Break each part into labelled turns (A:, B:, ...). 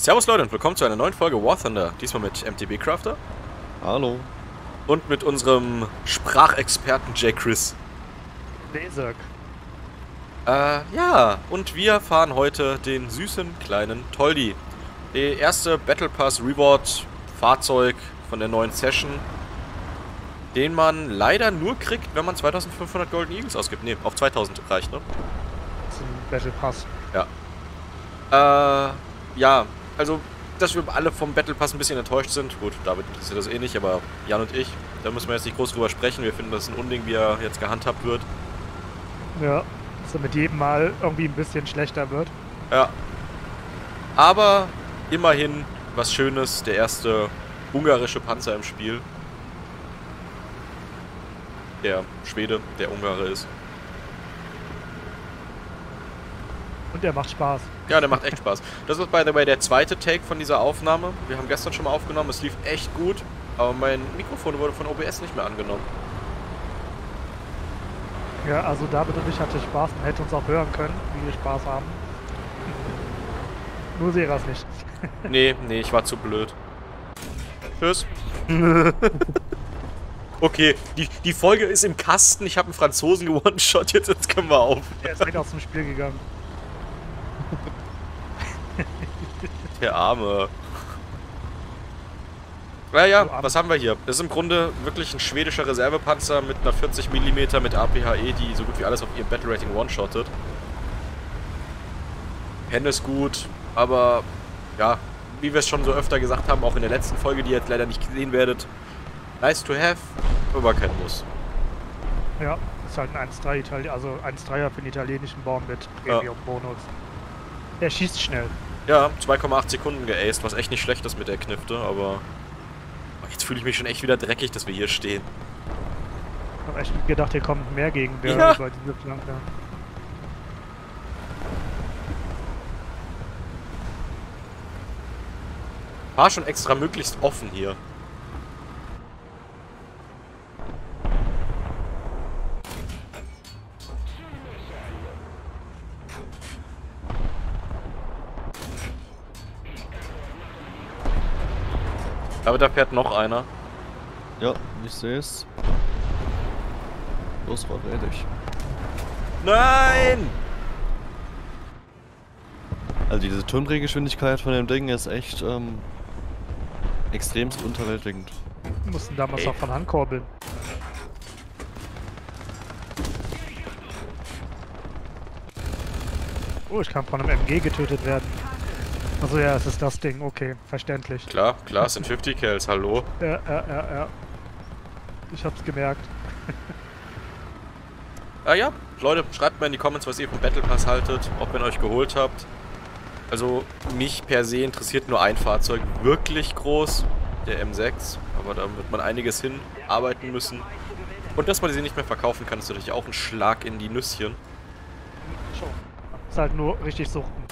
A: Servus Leute und willkommen zu einer neuen Folge War Thunder. Diesmal mit MTB Crafter
B: Hallo.
A: und mit unserem Sprachexperten Jay Chris.
C: Lesök.
A: Äh, ja, und wir fahren heute den süßen kleinen Toldi. Die erste Battle Pass Reward Fahrzeug von der neuen Session, den man leider nur kriegt, wenn man 2500 Golden Eagles ausgibt. Ne, auf 2000 reicht, ne?
C: Das ist ein Battle Pass.
A: Äh, ja, also, dass wir alle vom Battle Pass ein bisschen enttäuscht sind. Gut, David interessiert das eh nicht, aber Jan und ich, da müssen wir jetzt nicht groß drüber sprechen. Wir finden das ein Unding, wie er jetzt gehandhabt wird.
C: Ja. Dass er mit jedem Mal irgendwie ein bisschen schlechter wird.
A: Ja. Aber immerhin was Schönes, der erste ungarische Panzer im Spiel. Der Schwede, der Ungare ist.
C: Und er macht Spaß.
A: Ja, der macht echt Spaß. Das ist by the way der zweite Take von dieser Aufnahme. Wir haben gestern schon mal aufgenommen, es lief echt gut. Aber mein Mikrofon wurde von OBS nicht mehr angenommen.
C: Ja, also David und ich hatte Spaß. Man hätte uns auch hören können, wie wir Spaß haben. Nur Seras nicht.
A: Nee, nee, ich war zu blöd. Tschüss. okay, die, die Folge ist im Kasten. Ich habe einen Franzosen gewone-shot. Jetzt, jetzt können wir auf.
C: Er ist direkt aus dem Spiel gegangen.
A: Der Arme. Naja,
C: Arme.
A: was haben wir hier? Das ist im Grunde wirklich ein schwedischer Reservepanzer mit einer 40 mm mit APHE, die so gut wie alles auf ihrem Battle Rating one-shottet. Henne ist gut, aber ja, wie wir es schon so öfter gesagt haben, auch in der letzten Folge, die ihr jetzt leider nicht gesehen werdet, nice to have, aber kein Muss.
C: Ja, ist halt ein 1-3 Itali also 1-3er für den italienischen Baum mit Premium-Bonus. Er schießt schnell.
A: Ja, 2,8 Sekunden geaced, was echt nicht schlecht ist mit der Knifte, aber Oh, jetzt fühle ich mich schon echt wieder dreckig, dass wir hier stehen.
C: Ich hab echt gedacht, hier kommt mehr Gegenwehr
A: Ja.
C: über diese Flanke.
A: War schon extra möglichst offen hier. Aber da fährt noch einer.
B: Ja, ich sehe es. Los, war fertig.
A: Nein!
B: Also diese Turmdrehgeschwindigkeit von dem Ding ist echt ähm, extremst unterwältigend.
C: Wir mussten damals
A: Ey.
C: auch von Hand kurbeln. Oh, ich kann von einem MG getötet werden. Also ja, es ist das Ding. Okay, verständlich.
A: Klar, klar, es sind 50 Kills, hallo.
C: Ja, ja, ja, ja. Ich hab's gemerkt.
A: Ah ja, Leute, schreibt mal in die Comments, was ihr vom Battle Pass haltet, ob ihr ihn euch geholt habt. Also, mich per se interessiert nur ein Fahrzeug wirklich groß, der M6. Aber da wird man einiges hinarbeiten müssen. Und dass man sie nicht mehr verkaufen kann, ist natürlich auch ein Schlag in die Nüsschen.
C: Schon. Ist halt nur richtig suchten.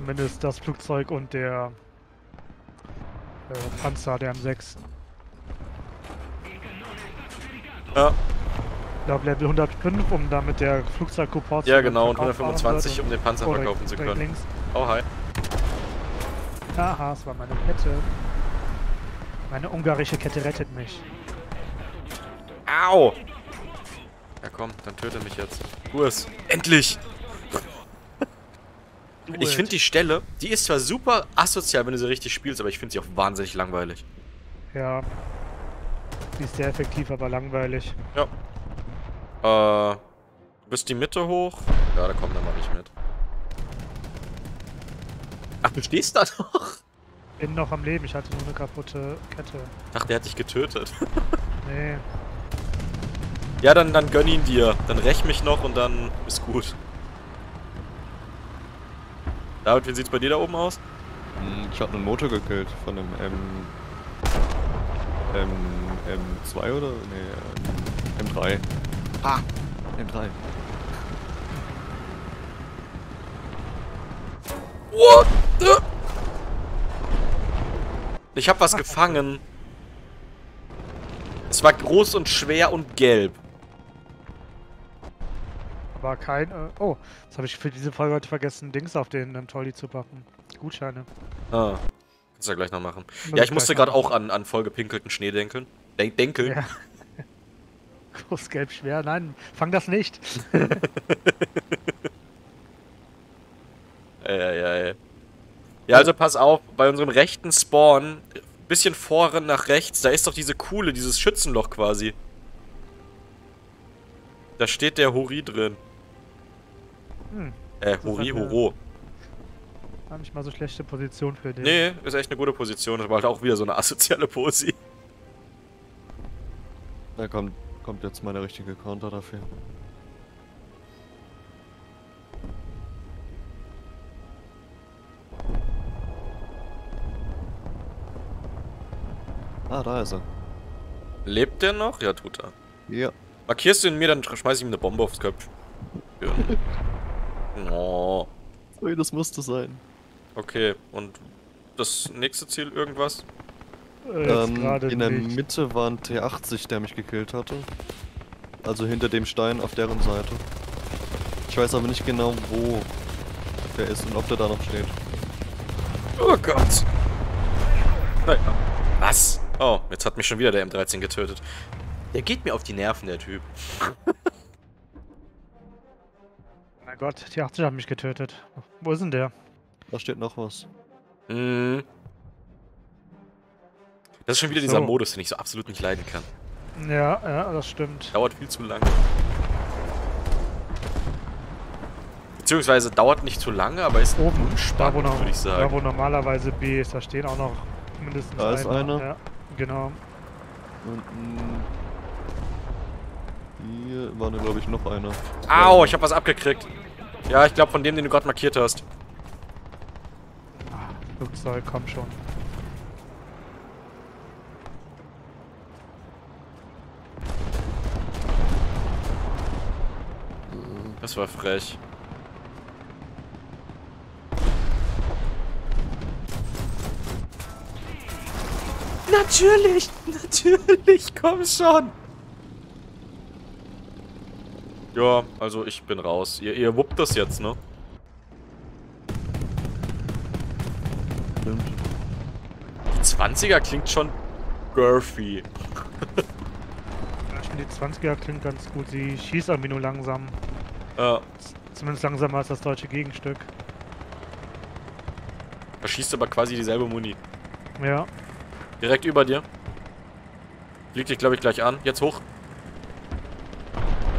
C: Zumindest das Flugzeug und der äh, Panzer, der M6.
A: Ja,
C: Ich glaube Level 105, um damit der Flugzeugcoupon
A: ja genau, und 125, um den Panzer
C: Oh,
A: verkaufen zu können.
C: Links.
A: Oh, hi.
C: Aha, es war meine Kette. Meine ungarische Kette rettet mich.
A: Au! Ja komm, dann töte mich jetzt. Urs, endlich! Ich finde die Stelle, die ist zwar super asozial, wenn du sie richtig spielst, aber ich finde sie auch wahnsinnig langweilig.
C: Ja. Die ist sehr effektiv, aber langweilig.
A: Ja. Äh, bis die Mitte hoch? Ja, da kommt er mal nicht mit. Ach, du stehst da noch?
C: Bin noch am Leben, ich hatte nur eine kaputte Kette.
A: Ach, der hat dich getötet.
C: Nee.
A: Ja, dann, dann gönn ihn dir. Dann räch mich noch und dann ist gut. David, wie sieht's bei dir da oben aus?
B: Hm, Ich habe einen Motor gekillt von einem M... M... M2 oder? Nee, ähm, M3.
A: Ha!
B: M3.
A: What? the- Ich hab was gefangen. Es war groß und schwer und gelb.
C: War kein. Äh, oh, jetzt habe ich für diese Folge heute vergessen, Dings auf den ähm, Tolli zu packen. Gutscheine.
A: Ah. Kannst du ja gleich noch machen.
C: Muss
A: ja, ich musste gerade auch an, an vollgepinkelten Schnee denken. Den denkeln.
C: Ja. Groß, gelb, schwer. Nein, fang das nicht.
A: Ja, ja, ja. Ja, also pass auf, bei unserem rechten Spawn, bisschen vorren nach rechts, da ist doch diese Kuhle, dieses Schützenloch quasi. Da steht der Hori drin.
C: Hm,
A: Äh,
C: eine-
A: Horo.
C: war nicht mal so schlechte Position für den.
A: Nee, ist echt eine gute Position. Das war halt auch wieder so eine asoziale Posi.
B: Da kommt, kommt jetzt meine richtige Counter dafür. Ah, da ist er.
A: Lebt der noch? Ja, tut er.
B: Ja.
A: Markierst du ihn mir, dann schmeiß ich ihm eine Bombe aufs Köpfchen. Ja. Oh,
B: Ui, das musste sein.
A: okay. Und das nächste Ziel irgendwas?
C: Äh,
B: Ähm, in der
C: nicht.
B: Mitte war ein T80, der mich gekillt hatte. Also hinter dem Stein auf deren Seite. Ich weiß aber nicht genau, wo der ist und ob der da noch steht.
A: Oh Gott. Naja. Was? Oh, jetzt hat mich schon wieder der M13 getötet. Der geht mir auf die Nerven, der Typ.
C: Gott, die 80 haben mich getötet. Wo ist denn der?
B: Da steht noch was.
A: Mhm. Das ist schon wieder dieser
C: So.
A: Modus, den ich so absolut nicht leiden kann.
C: Ja, ja, das stimmt.
A: Dauert viel zu lange. Beziehungsweise dauert nicht zu lange, aber ist
C: Oben, da noch,
A: würde ich
C: da
A: sagen.
C: wo normalerweise B ist, da stehen auch noch mindestens
B: Da ist einer.
C: Ja, genau.
B: Und mm, hier war, glaube ich, noch einer.
A: Au, ich habe was abgekriegt. Ja, ich glaube von dem, den du gerade markiert hast.
C: Flugzeug, komm schon.
A: Das war frech. Natürlich, natürlich, komm schon. Ja, also ich bin raus. Ihr, ihr wuppt das jetzt, ne?
B: Stimmt.
A: Die 20er klingt schon girthy.
C: Ja, Ich finde, die 20er klingt ganz gut. Sie schießt irgendwie nur langsam.
A: Ja,
C: Zumindest langsamer als das deutsche Gegenstück.
A: da schießt aber quasi dieselbe Muni.
C: Ja.
A: Direkt über dir. Fliegt dich, glaube ich, gleich an. Jetzt hoch.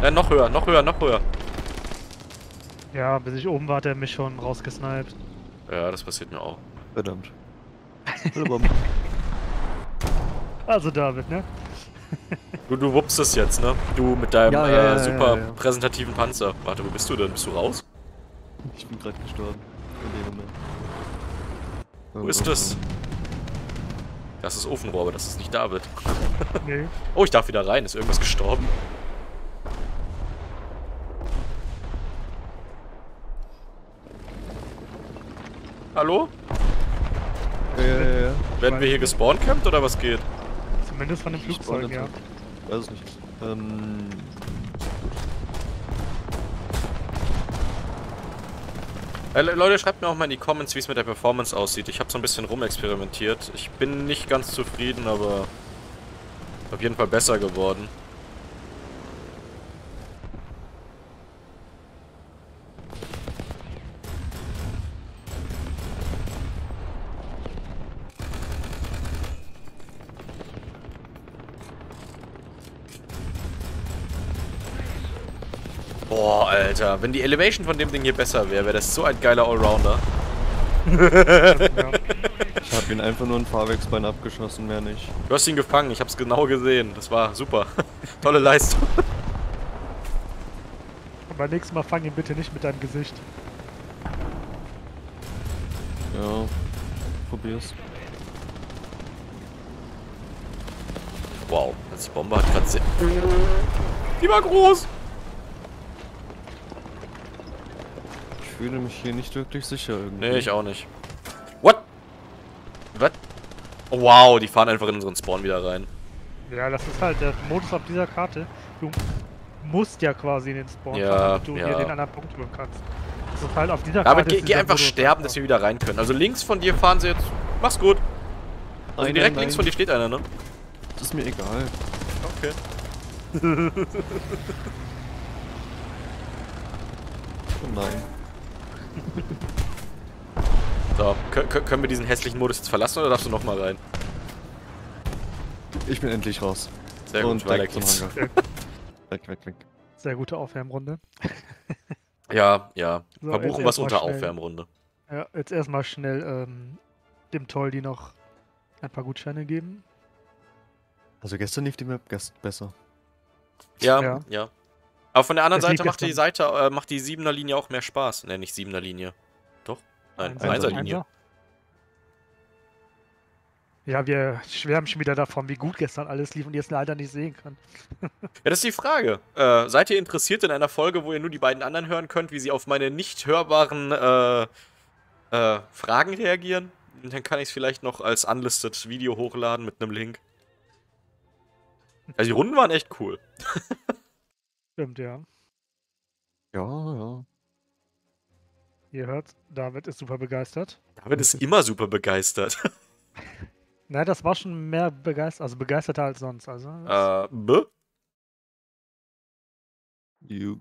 A: Äh, noch höher, noch höher, noch höher.
C: Ja, bis ich oben war, hat er mich schon rausgesniped.
A: Ja, das passiert mir auch.
B: Verdammt.
C: Also David, ne?
A: Du, du wuppst es jetzt, ne? Du mit deinem
B: Ja, ja,
A: äh,
B: ja,
A: super
B: ja, ja.
A: präsentativen Panzer. Warte, wo bist du denn? Bist du raus?
B: ich bin gerade gestorben. In dem Moment.
A: Wo ist das? Das ist Ofenrohr, aber das ist nicht David.
C: Nee.
A: Oh, ich darf wieder rein. Ist irgendwas gestorben? Hallo?
B: Ja, ja, ja, ja.
A: Werden wir hier gespawnt campt oder was geht?
C: Zumindest von dem Flugzeug, ja.
B: Weiß es nicht. Ähm.
A: Äh, Le- Leute, schreibt mir auch mal in die Comments, wie es mit der Performance aussieht. Ich habe so ein bisschen rumexperimentiert. Ich bin nicht ganz zufrieden, aber auf jeden Fall besser geworden. Boah, Alter. Wenn die Elevation von dem Ding hier besser wäre, wäre das so ein geiler Allrounder.
C: ja.
B: Ich habe ihn einfach nur ein Fahrwerksbein abgeschossen, mehr nicht.
A: Du hast ihn gefangen, ich hab's genau gesehen. Das war super. Tolle Leistung.
C: Und beim nächsten Mal fang ihn bitte nicht mit deinem Gesicht.
B: Ja. Probier's.
A: Wow, die Bombe hat gerade sehr... Die war groß!
B: Fühle mich hier nicht wirklich sicher irgendwie.
A: Nee, ich auch nicht. What? Was? Oh, wow, die fahren einfach in unseren Spawn wieder rein.
C: Ja, das ist halt der Modus auf dieser Karte. Du, musst ja quasi in den Spawn
A: Ja,
C: fahren, damit du
A: ja.
C: hier den anderen Punkt holen kannst. Das ist halt auf dieser
A: Aber
C: Karte
A: geh,
C: ist
A: geh
C: dieser
A: einfach
C: Modus
A: sterben, dass wir wieder rein können. Also links von dir fahren sie jetzt. Mach's gut. Also
B: Nein,
A: direkt
B: nein,
A: links
B: nein.
A: von dir steht einer, ne?
B: Das ist mir egal.
A: Okay.
B: Oh nein.
A: So, kö- kö- können wir diesen hässlichen Modus jetzt verlassen oder darfst du nochmal rein?
B: Ich bin endlich raus.
A: Sehr gut,
B: Und
A: weiter geht's.
B: Hangar. weg, weg, weg.
C: Sehr gute Aufwärmrunde.
A: Ja, ja.
C: So,
A: Verbuchen was unter
C: schnell.
A: Aufwärmrunde.
C: Ja, jetzt erstmal schnell ähm, dem Toldi noch ein paar Gutscheine geben.
B: Also gestern lief die Map gest besser.
A: Ja, ja,
C: Ja.
A: Aber von der anderen
C: lief
A: Seite macht die. Seite, äh, macht die 7er Linie auch mehr Spaß. Ne, nicht 7er Linie. Doch? Nein,
C: Einser,
A: 1er
B: Einser.
A: Linie.
C: Einser. Ja, wir schwärmen schon wieder davon, wie gut gestern alles lief und ihr es leider nicht sehen kann.
A: Ja, das ist die Frage. Äh, seid ihr interessiert in einer Folge, wo ihr nur die beiden anderen hören könnt, wie sie auf meine nicht hörbaren äh, äh, Fragen reagieren? Und dann kann ich es vielleicht noch als unlisted Video hochladen mit einem Link. Also die Runden waren echt cool.
C: Stimmt, ja.
B: Ja, ja.
C: Ihr hört, David ist super begeistert.
A: David ist immer super begeistert.
C: Na, das war schon mehr begeistert, also begeisterter als sonst. Also,
A: äh, bäh?
B: You.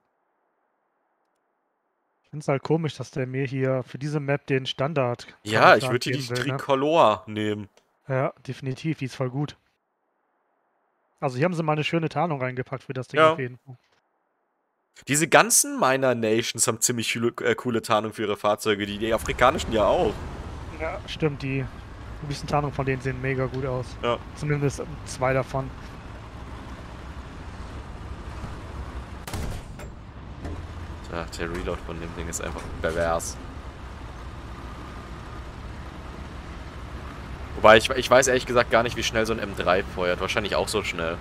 C: ich finde es halt komisch, dass der mir hier für diese Map den Standard.
A: Ja, ich würde die
C: geben will, ne?
A: Tricolor nehmen.
C: Ja, definitiv, die ist voll gut. Also hier haben sie mal eine schöne Tarnung reingepackt für das Ding
A: Ja.
C: auf jeden Fall.
A: Diese ganzen Miner Nations haben ziemlich coole, äh, coole Tarnung für ihre Fahrzeuge, die, die afrikanischen ja auch.
C: Ja, stimmt, die bisschen Tarnung von denen sehen mega gut aus.
A: Ja.
C: Zumindest zwei davon.
A: Ach, der Reload von dem Ding ist einfach pervers. Wobei, ich, ich weiß ehrlich gesagt gar nicht, wie schnell so ein M3 feuert. Wahrscheinlich auch so schnell.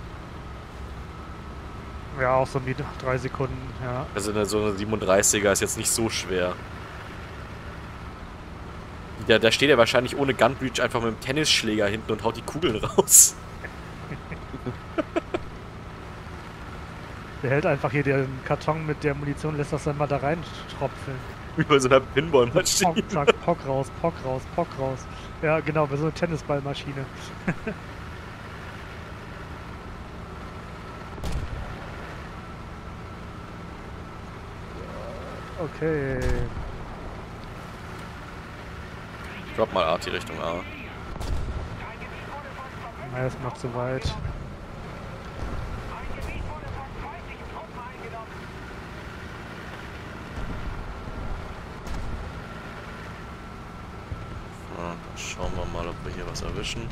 C: Ja, auch so um die drei Sekunden, ja.
A: Also eine, so eine 37er ist jetzt nicht so schwer. Ja, da steht er wahrscheinlich ohne Gunbreach einfach mit dem Tennisschläger hinten und haut die Kugeln raus.
C: Der hält einfach hier den Karton mit der Munition, lässt das dann mal da reintropfeln.
A: Wie bei so einer
C: Pock,
A: Pinball-Maschine.
C: zack, Pock raus, Pock raus, Pock raus. Ja, genau, bei so einer Tennisballmaschine. okay.
A: Drop mal Arti Richtung A.
C: Na, ist noch zu weit.
A: Schauen wir mal, ob wir hier was erwischen.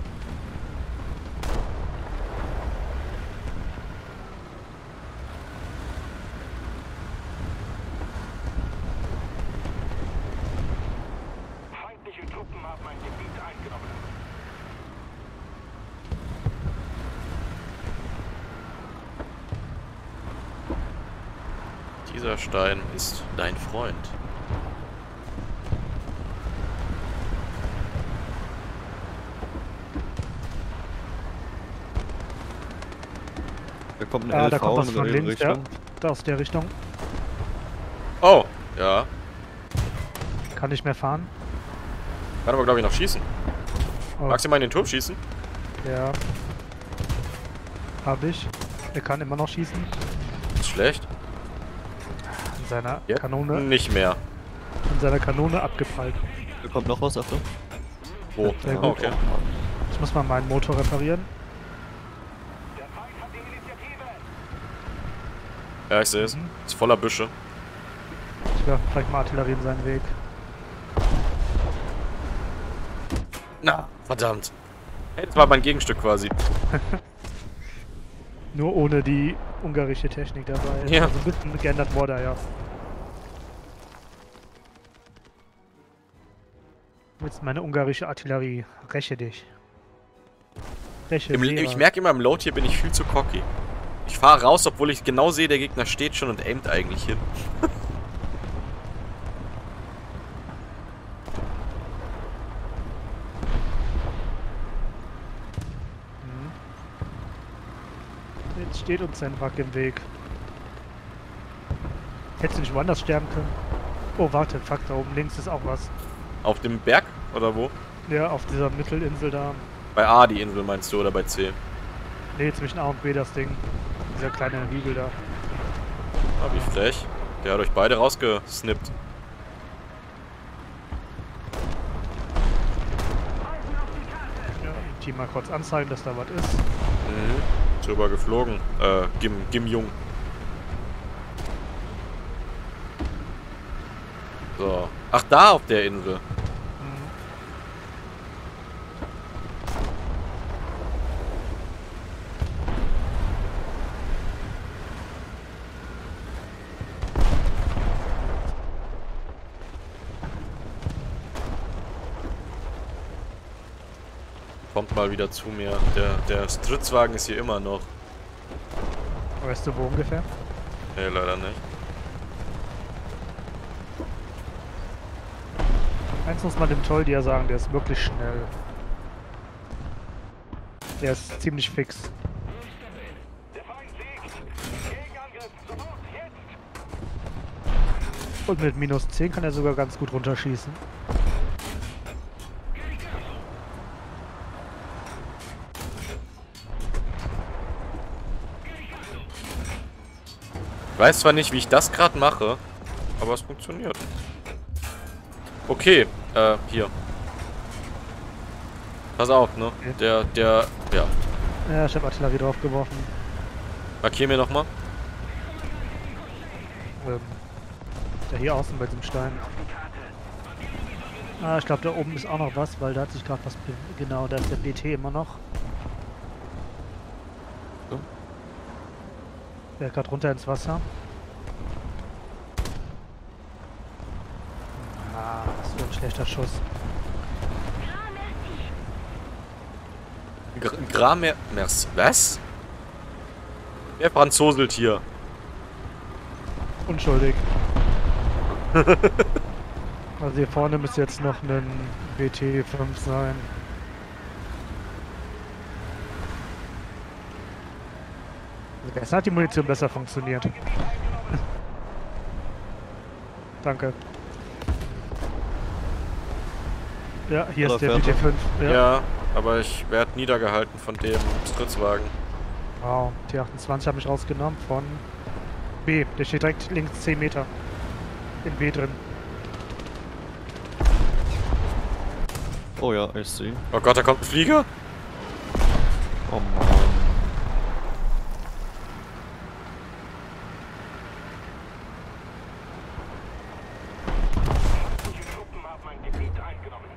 D: Feindliche Truppen haben ein Gebiet eingenommen.
A: Dieser Stein ist dein Freund.
B: Da kommt ein
C: Ah,
B: LV
C: da kommt was
B: in
C: von links, ja.
B: Richtung.
C: Da aus der Richtung.
A: Oh, ja.
C: Kann nicht mehr fahren.
A: Kann aber, glaube ich, noch schießen.
C: Oh,
A: Magst du mal in den Turm schießen?
C: ja. Hab ich. Er kann immer noch schießen.
A: Ist schlecht.
C: In seiner
A: Ja.
C: Kanone.
A: Nicht mehr.
C: In seiner Kanone abgeprallt.
B: Da kommt noch was, Achtung.
A: Wo?
C: Sehr
A: Oh,
C: gut.
A: okay.
C: Ich muss mal meinen Motor reparieren.
D: Der Feind hat die Initiative.
A: Ja, ich sehe es.
C: Mhm.
A: Ist voller Büsche.
C: Ich werfe vielleicht mal Artillerie in seinen Weg.
A: Na, verdammt. Das war mein Gegenstück quasi.
C: Nur ohne die ungarische Technik dabei.
A: Ja.
C: Also ein bisschen geändert wurde, ja. Jetzt meine ungarische Artillerie. Räche dich. Räche
A: Im, ich merke immer, im Load hier bin ich viel zu cocky. Ich fahre raus, obwohl ich genau sehe, der Gegner steht schon und aimt eigentlich hin.
C: Mhm. Jetzt steht uns ein Wack im Weg. Hättest du nicht woanders sterben können? Oh, warte, fuck, da oben links ist auch was.
A: Auf dem Berg oder wo?
C: Ja, auf dieser Mittelinsel da.
A: Bei A die Insel meinst du oder bei C?
C: Nee, zwischen A und B das Ding. Dieser kleine Hügel da.
A: Ah, wie frech. Der hat euch beide rausgesnippt.
C: Ja, Team mal kurz anzeigen, dass da was ist.
A: Mhm. Drüber geflogen. Äh, Gim, Gim Jung. So. Ach, da auf der Insel.
C: Mhm.
A: Kommt mal wieder zu mir. Der, der Stritzwagen ist hier immer noch.
C: Weißt du wo ungefähr?
A: Nee, leider nicht.
C: Eins muss man dem Tolldier sagen, der ist wirklich schnell. Der ist ziemlich fix. Und mit minus 10 kann er sogar ganz gut runterschießen.
A: Ich weiß zwar nicht, wie ich das gerade mache, aber es funktioniert. Okay, äh, hier. Pass auf, ne?
C: Okay.
A: Der, der, ja.
C: Ja, ich habe Artillerie draufgeworfen.
A: Markier mir nochmal.
C: Ähm, der hier außen bei diesem Stein. Ah, ich glaube da oben ist auch noch was, weil da hat sich gerade was... Genau, da ist der BT immer noch. Der gerade runter ins Wasser. Ah, so ein schlechter Schuss.
A: Gr Gramer... Was? Wer franzoselt hier?
C: Unschuldig. also hier vorne müsste jetzt noch ein BT5 sein. Gestern hat die Munition besser funktioniert. Danke. Ja, hier ist der
B: Oder fährt
C: BT5.
A: Ja.
C: Ja.
A: aber ich werde niedergehalten von dem Stritzwagen.
C: Wow, T28 habe ich rausgenommen von B. Der steht direkt links 10 Meter. In B drin.
B: Oh ja, ich sehe.
A: Oh Gott, da kommt ein Flieger.
B: Oh Mann.
D: Die Truppen haben ein Gebiet eingenommen.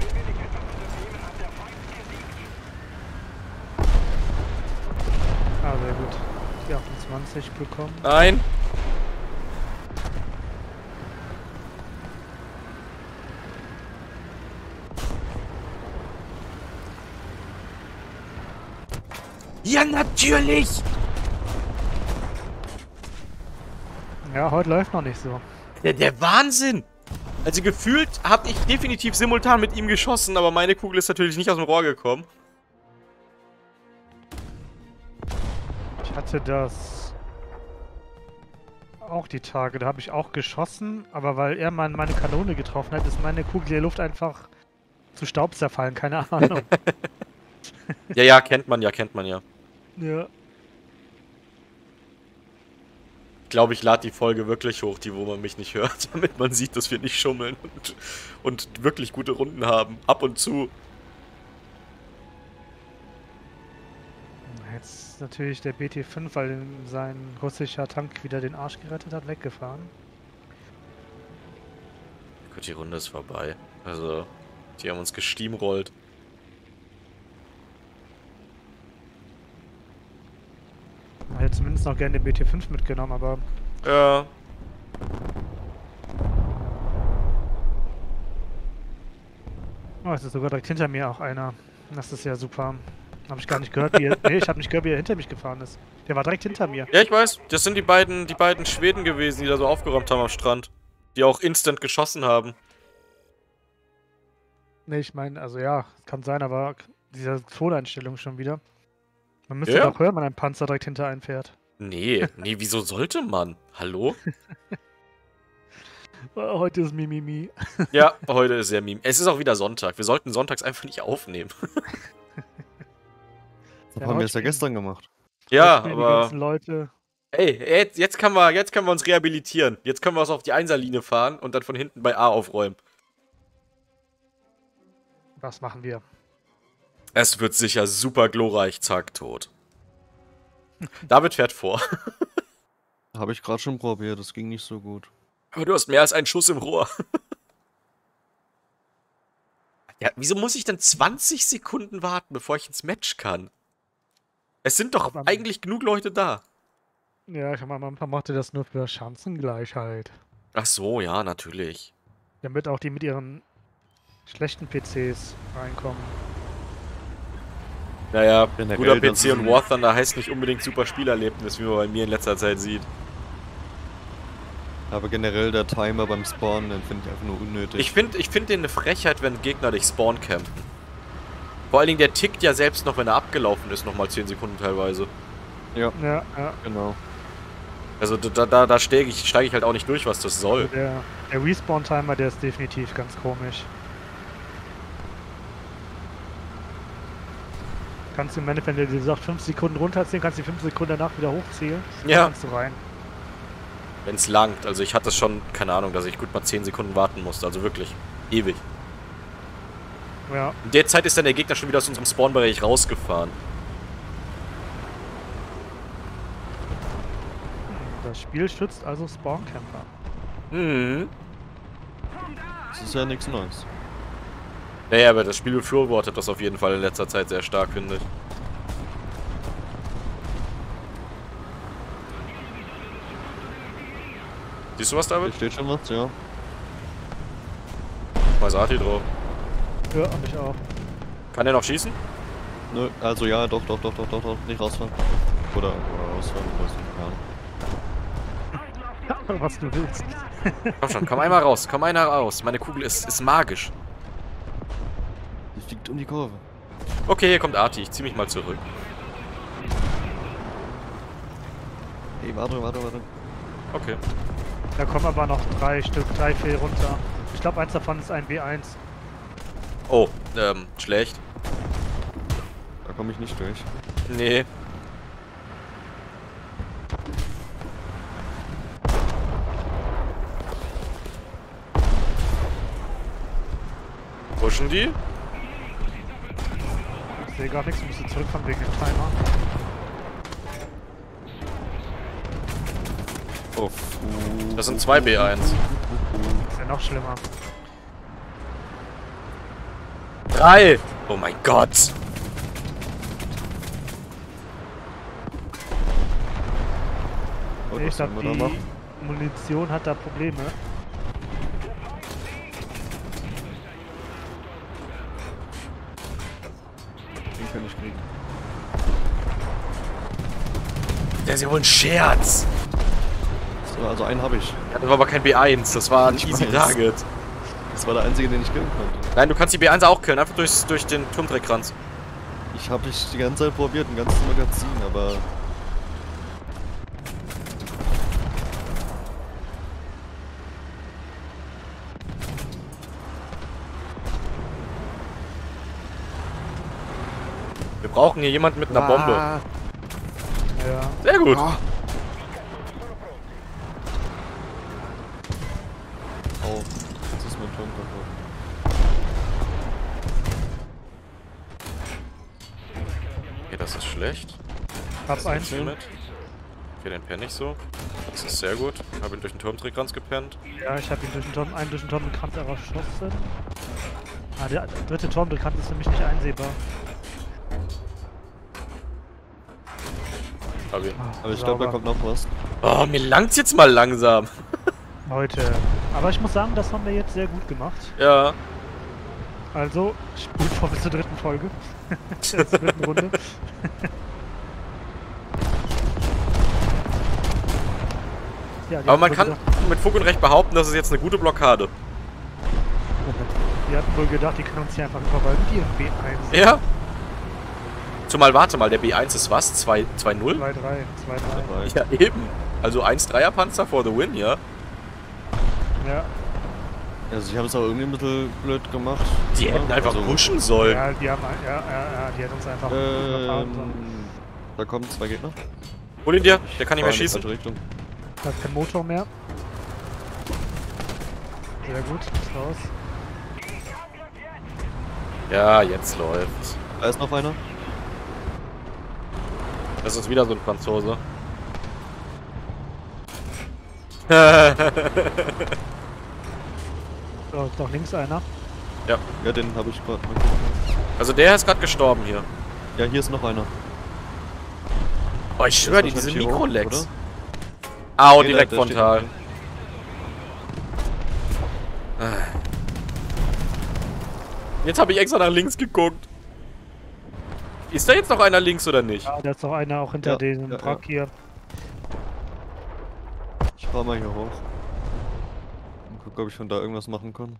D: Wenn wir nicht etwas unternehmen, hat der Feind gesiegt.
C: Ah, sehr gut. T28 bekommen.
A: Nein. Ja, natürlich.
C: Ja, heute läuft noch nicht so.
A: Der, der Wahnsinn. Also gefühlt habe ich definitiv simultan mit ihm geschossen, aber meine Kugel ist natürlich nicht aus dem Rohr gekommen.
C: Ich hatte das auch die Tage, da habe ich auch geschossen, aber weil er mal meine Kanone getroffen hat, ist meine Kugel der Luft einfach zu Staub zerfallen, keine Ahnung.
A: Ja, ja, kennt man ja, kennt man ja.
C: ja.
A: Ich glaube, ich lade die Folge wirklich hoch, die wo man mich nicht hört, damit man sieht, dass wir nicht schummeln und, und wirklich gute Runden haben. Ab und zu.
C: Jetzt natürlich der BT5, weil sein russischer Tank wieder den Arsch gerettet hat, weggefahren.
A: Gut, die Runde ist vorbei. Also, die haben uns gesteamrollt.
C: Ich hätte zumindest noch gerne den BT5 mitgenommen, aber
A: Ja.
C: oh, es ist sogar direkt hinter mir auch einer. Das ist ja super. Habe ich gar nicht gehört, wie er. Nee, ich habe nicht gehört, wie er hinter mich gefahren ist. Der war direkt hinter mir.
A: Ja, ich weiß. Das sind die beiden, die beiden Schweden gewesen, die da so aufgeräumt haben am Strand. Die auch instant geschossen haben.
C: Nee, ich meine, also ja, kann sein, aber diese Toneinstellung schon wieder. Man müsste
A: Ja.
C: doch hören, wenn ein Panzer direkt hinter einen fährt.
A: Nee, nee, wieso sollte man? Hallo?
C: Oh, heute ist Mimimi.
A: Ja, heute ist ja Meme. Es ist auch wieder Sonntag. Wir sollten sonntags einfach nicht aufnehmen.
B: Das
C: Ja,
B: haben wir es ja gestern gemacht.
A: Ja,
C: Die
A: aber.
C: ganzen Leute.
A: Ey, jetzt, jetzt, können wir, jetzt können wir uns rehabilitieren. Jetzt können wir uns auf die Einserlinie fahren und dann von hinten bei A aufräumen.
C: Was machen wir?
A: Es wird sicher super glorreich, zack, tot. David fährt vor.
B: Habe ich gerade schon probiert, das ging nicht so gut.
A: Aber du hast mehr als einen Schuss im Rohr. ja, wieso muss ich denn 20 Sekunden warten, bevor ich ins Match kann? Es sind doch
C: Aber-
A: eigentlich genug Leute da.
C: Ja, ich meine, man machte das nur für Chancengleichheit.
A: Ach so, ja, natürlich.
C: Damit auch die mit ihren schlechten PCs reinkommen.
A: Naja, guter
B: das
A: PC und War Thunder heißt nicht unbedingt super Spielerlebnis, wie man bei mir in letzter Zeit sieht.
B: Aber generell der Timer beim Spawnen, den finde ich einfach nur unnötig.
A: Ich finde ich find den eine Frechheit, wenn Gegner dich spawn campen. Vor allen Dingen, der tickt ja selbst noch, wenn er abgelaufen ist, nochmal 10 Sekunden teilweise.
B: ja,
C: Ja, ja.
B: genau.
A: Also da, da, da steige ich, steig ich halt auch nicht durch, was das soll.
C: Der, der Respawn-Timer, der ist definitiv ganz komisch. Kannst du im Endeffekt, wenn der dir sagt 5 Sekunden runterziehen, kannst du die 5 Sekunden danach wieder hochziehen.
A: Ja.
C: Kannst du rein.
A: Wenn es langt. Also ich hatte schon, keine Ahnung, dass ich gut mal 10 Sekunden warten musste. Also wirklich. Ewig.
C: Ja.
A: In der Zeit ist dann der Gegner schon wieder aus unserem Spawnbereich rausgefahren.
C: Das Spiel schützt also Spawncamper.
A: Mhm.
B: Das ist ja nichts Neues.
A: Naja, aber das Spiel befürwortet das auf jeden Fall in letzter Zeit sehr stark, finde ich. Siehst du was,
B: Hier
A: David?
B: steht schon was, ja.
A: Mal Sati drauf.
C: Ja, ich auch.
A: Kann er noch schießen?
B: Nö, also ja, doch, doch, doch, doch, doch, doch. Nicht rausfahren. Oder, oder rausfahren, weiß nicht, keine Ahnung.
C: Was du willst.
A: Komm schon, komm einmal raus, komm einmal raus. Meine Kugel ist, ist magisch.
B: Die fliegt um die Kurve.
A: Okay, hier kommt Arti. Ich zieh mich mal zurück.
B: Hey, warte, warte, warte.
A: Okay.
C: Da kommen aber noch drei Stück, drei, vier runter. Ich glaube, eins davon ist ein B1.
A: Oh, ähm, schlecht.
B: Da komme ich nicht durch.
A: Nee. Pushen die?
C: Ich sehe gar nichts, ich müsste zurückfahren wegen dem Timer.
B: Oh,
A: Das sind zwei B1.
C: Ist ja noch schlimmer.
A: Drei! Oh mein Gott!
B: Oh,
C: ich glaube, die
B: machen?
C: Munition hat da Probleme.
B: Den kann ich kriegen.
A: Der ist ja wohl ein Scherz!
B: So, also einen habe ich.
A: Ja, das war aber kein B1, das war ein
B: Ich
A: easy
B: weiß.
A: Target.
B: Das war der einzige, den ich killen konnte.
A: Nein, du kannst die B1 auch killen, einfach durchs, durch den Turmdreckkranz.
B: Ich habe dich die ganze Zeit probiert, ein ganzes Magazin, aber
A: Wir brauchen hier jemanden mit einer Bombe.
C: Ja.
A: Sehr gut.
B: Ah. Oh, jetzt ist mein Turm kaputt.
A: Okay, das ist schlecht.
C: Hab einen.
A: Chill mit. Okay, den penne ich so. Das ist sehr gut. Habe ihn durch den Turmdreckkranz gepennt.
C: Ja, ich habe ihn durch den Turm, einen durch den Turmkranz erschossen. Ah, der dritte Turmkranz ist für mich nicht einsehbar.
A: Hab ihn.
C: Ah,
B: Aber ich glaube, da kommt noch was.
A: Oh, mir langt's jetzt mal langsam.
C: Heute. Aber ich muss sagen, das haben wir jetzt sehr gut gemacht.
A: Ja.
C: Also, spult vor bis zur dritten Folge. zur dritten Runde. ja,
A: Aber man kann
C: Gedacht,
A: mit Fug und Recht behaupten, das ist jetzt eine gute Blockade.
C: die hatten wohl gedacht, die können uns hier einfach überfallen mit ihren B1.
A: Ja. Warte mal, warte mal, der B1 ist was? 2-0?
C: 2-3, 2-3.
A: Ja, eben. Also 1-3er Panzer for the win, ja?
C: Ja,
B: Also sie haben es auch irgendwie ein bisschen blöd gemacht.
A: Die hätten einfach
B: also,
A: pushen sollen.
C: ja, die haben, ja, ja, ja, die hätten uns einfach
B: Ähm,
C: sollen.
B: da kommen zwei Gegner.
A: Hol ihn dir, der kann nicht mehr schießen.
C: Da ist kein Motor mehr. Sehr gut, ist raus.
A: Ja, jetzt läuft's.
B: Da ist noch einer.
A: Das ist wieder so ein Franzose.
C: So, ist noch links einer.
B: Ja, den habe ich gerade.
A: also der ist gerade gestorben hier.
B: Ja, hier ist noch einer.
A: Oh, ich schwöre dir, diese Mikrolex. Au,
B: Nee,
A: direkt frontal.
B: hier.
A: Jetzt habe ich extra nach links geguckt. Ist da jetzt noch einer links oder nicht?
C: Ja, da ist noch einer auch hinter
B: Ja,
C: diesem
B: ja, ja.
C: Hier.
B: Ich fahr mal hier hoch. Guck, ob ich von da irgendwas machen kann.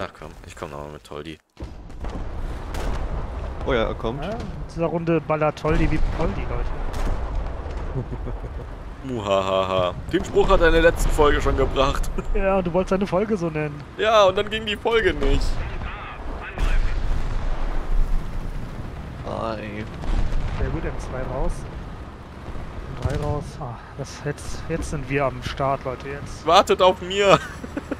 A: Ach komm, ich komme nochmal mit Toldi.
B: Oh ja, er kommt.
C: Ja, in dieser Runde ballert Toldi wie Poldi, Leute.
A: Muhahaha. Den Spruch hat er in der letzten Folge schon gebracht.
C: Ja, du wolltest deine Folge so nennen.
A: ja, und dann ging die Folge nicht.
B: Ei.
C: Sehr gut, M2 raus. M3 raus. Ah, das jetzt, jetzt sind wir am Start, Leute. Jetzt.
A: Wartet auf mir.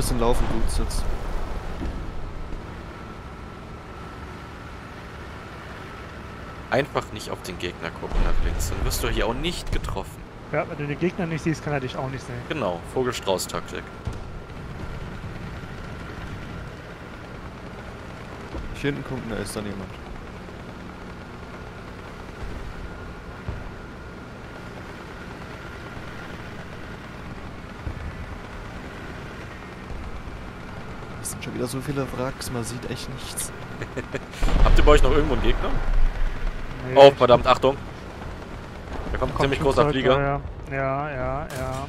B: Ein bisschen laufen tut's jetzt.
A: Einfach nicht auf den Gegner gucken nach links, dann wirst du hier auch nicht getroffen.
C: Ja, wenn du den Gegner nicht siehst, kann er dich auch nicht sehen.
A: Genau, Vogelstrauß-Taktik.
B: Hier hinten gucken, da ist dann jemand. Schon wieder so viele Wracks, man sieht echt nichts.
A: Habt ihr bei euch noch irgendwo einen Gegner?
C: Nee,
A: Oh, verdammt, Achtung. Da kommt ein
C: kommt
A: ziemlich großer Flieger.
C: Ja, ja, ja, ja.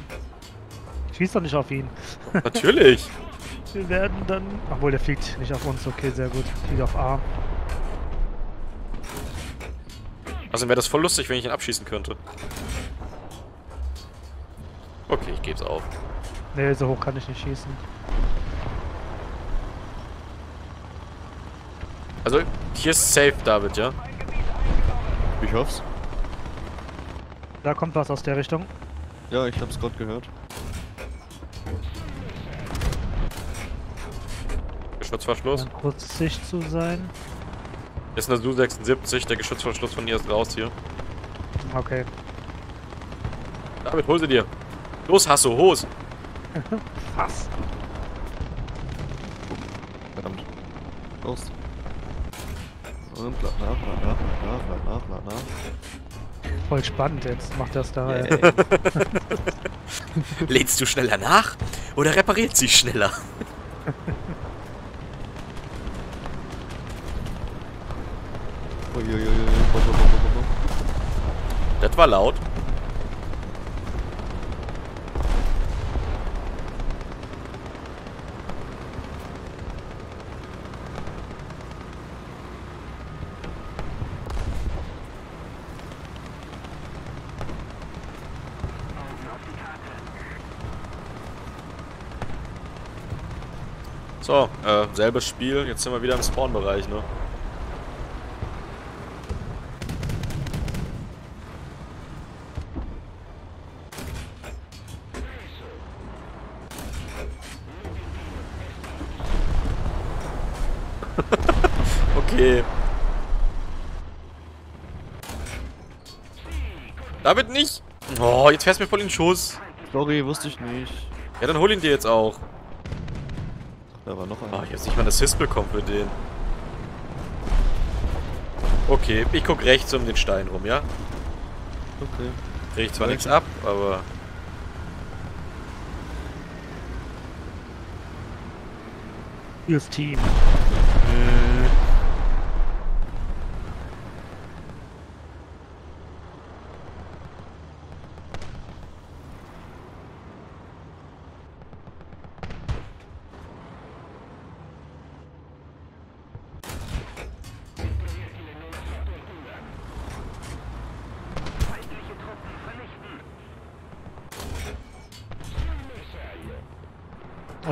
C: Schieß doch nicht auf ihn.
A: Natürlich.
C: Wir werden dann. Obwohl, der fliegt nicht auf uns. Okay, sehr gut. Fliegt auf A.
A: Also wäre das voll lustig, wenn ich ihn abschießen könnte. Okay, ich geb's auf.
C: Nee, so hoch kann ich nicht schießen.
A: Also, hier ist safe, David, ja?
B: Ich hoff's.
C: Da kommt was aus der Richtung.
B: Ja, ich hab's gerade gehört.
A: Geschützverschluss.
C: Um kurz Sicht zu sein.
A: Ist eine Su-76, der Geschützverschluss von ihr ist raus hier.
C: Okay.
A: David, hol sie dir. Los, Hasso, hos.
C: Fass.
B: Verdammt. Los. Und lad nach, lad nach, lad nach, lad nach, lad nach.
C: Voll spannend jetzt. Macht das da.
B: Yeah.
A: Lädst du schneller nach? Oder repariert sie schneller? Das war laut. So, äh, selbes Spiel. Jetzt sind wir wieder im Spawn-Bereich, ne? Okay. David nicht! Oh, jetzt fährst du mir voll in den Schuss.
B: Sorry, wusste ich nicht.
A: Ja, dann hol ihn dir jetzt auch.
B: Da war noch einer.
A: ich hab nicht mal einen Assist bekommen für den. Okay, ich guck rechts um den Stein rum, ja?
B: Okay.
A: Krieg ich zwar nichts ab, aber...
C: Fürs Team.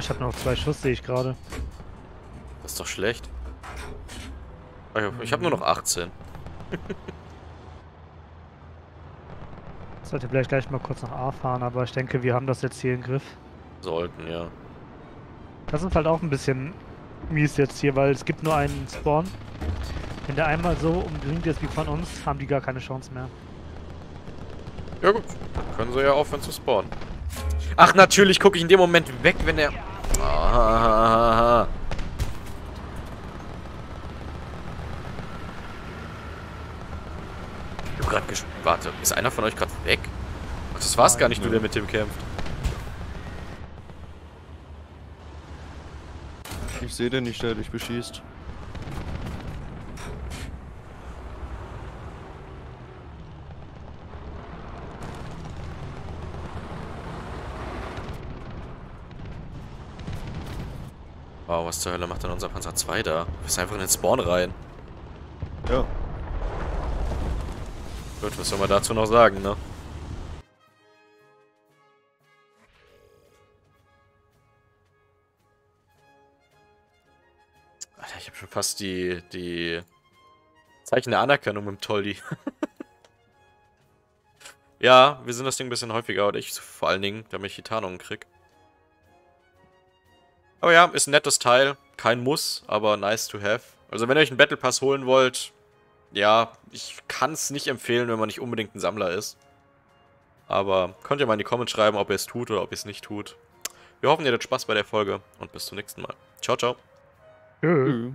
C: Oh, ich habe noch zwei Schuss, sehe ich gerade.
A: Das ist doch schlecht. Ah Ich habe nur noch 18.
C: Sollte vielleicht gleich mal kurz nach A fahren, aber ich denke, wir haben das jetzt hier im Griff.
A: Sollten, ja.
C: Das ist halt auch ein bisschen mies jetzt hier, weil es gibt nur einen Spawn. Wenn der einmal so umringt ist wie von uns, haben die gar keine Chance mehr.
A: Ja gut, dann können sie ja aufhören zu spawnen. Ach, natürlich gucke ich in dem Moment weg, wenn er... Ah, ich hab grad ges... Warte, ist einer von euch gerade weg? Ach, das war's gar nicht, du, der mit dem kämpft.
B: Ich sehe den nicht, der dich beschießt.
A: Wow, was zur Hölle macht denn unser Panzer 2 da? Wir sind einfach in den Spawn rein.
B: Ja.
A: Gut, was soll man dazu noch sagen, ne? Alter, ich habe schon fast die, die Zeichen der Anerkennung mit dem Toldi. ja, wir sind das Ding ein bisschen häufiger und ich vor allen Dingen, damit ich die Tarnungen krieg. Aber ja, ist ein nettes Teil. Kein Muss, aber nice to have. Also wenn ihr euch einen Battle Pass holen wollt, ja, ich kann es nicht empfehlen, wenn man nicht unbedingt ein Sammler ist. Aber könnt ihr mal in die Comments schreiben, ob ihr es tut oder ob ihr es nicht tut. Wir hoffen, ihr hattet Spaß bei der Folge und bis zum nächsten Mal. Ciao, ciao.
B: Tschüss.